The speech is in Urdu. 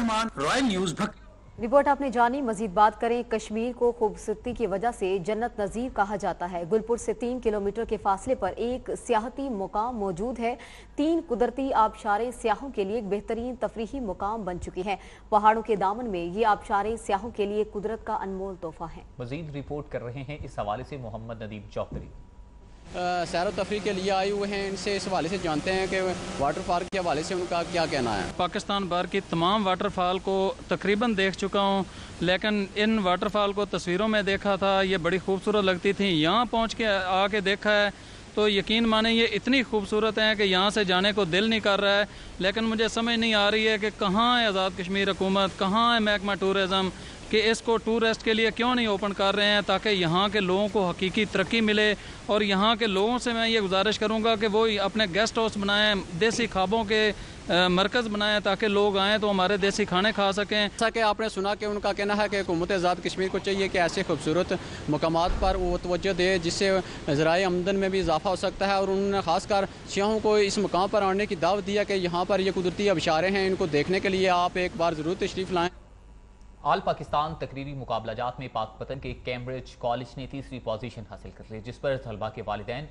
رحمان رائل نیوز بھک رپورٹ آپ نے جانی مزید بات کریں کشمیر کو خوبصورتی کی وجہ سے جنت نظیر کہا جاتا ہے۔ گلپور سے تین کلومیٹر کے فاصلے پر ایک سیاحتی مقام موجود ہے۔ تین قدرتی آبشاریں سیاحوں کے لیے ایک بہترین تفریحی مقام بن چکی ہیں۔ پہاڑوں کے دامن میں یہ آبشاریں سیاحوں کے لیے قدرت کا انمول تحفہ ہیں۔ مزید رپورٹ کر رہے ہیں۔ اس حوالے سے محمد ندیب چوکری سیر و تفریح کے لیے آئے ہوئے ہیں، ان سے اس حوالے سے جانتے ہیں کہ واٹر فال کے حوالے سے ان کا کیا کہنا ہے۔ پاکستان بھر کی تمام واٹر فال کو تقریباً دیکھ چکا ہوں، لیکن ان واٹر فال کو تصویروں میں دیکھا تھا، یہ بڑی خوبصورت لگتی تھیں۔ یہاں پہنچ کے آ کے دیکھا ہے، تو یقین مانیں یہ اتنی خوبصورت ہیں کہ یہاں سے جانے کو دل نہیں کر رہا ہے، لیکن مجھے سمجھ نہیں آ رہی ہے کہ کہاں ہے آزاد کشمیر حکومت، کہاں ہے محکمہ ٹورزم کہ اس کو ٹورسٹ کے لیے کیوں نہیں اوپن کر رہے ہیں تاکہ یہاں کے لوگوں کو حقیقی ترقی ملے اور یہاں کے لوگوں سے میں یہ گزارش کروں گا کہ وہ اپنے گیسٹ ہاؤس بنائیں، دیسی خوابوں کے مرکز بنائیں تاکہ لوگ آئیں تو ہمارے دیسی کھانے کھا سکیں۔ جیسا کہ آپ نے سنا کہ ان کا کہنا ہے کہ حکومت آزاد کشمیر کو چاہیے کہ ایسے خوبصورت مقامات پر وہ توجہ دے، جس سے ذرائع آمدن میں بھی اضافہ ہو سکتا ہے اور انہوں نے خاص کر سیاحوں کو اس مقام پر آنے کی دعوت دیا کہ یہاں پر یہ قدرتی ابشارے ہیں ان کو دیکھنے کے لیے آپ ایک بار ضرور تشریف لائیں۔ آل پاکستان تقریری مقابلہ جات میں پاک پتن کے کیمبرج کالج نے تیسری پوزیشن حاصل کر لی، جس پر طلبہ کے والدین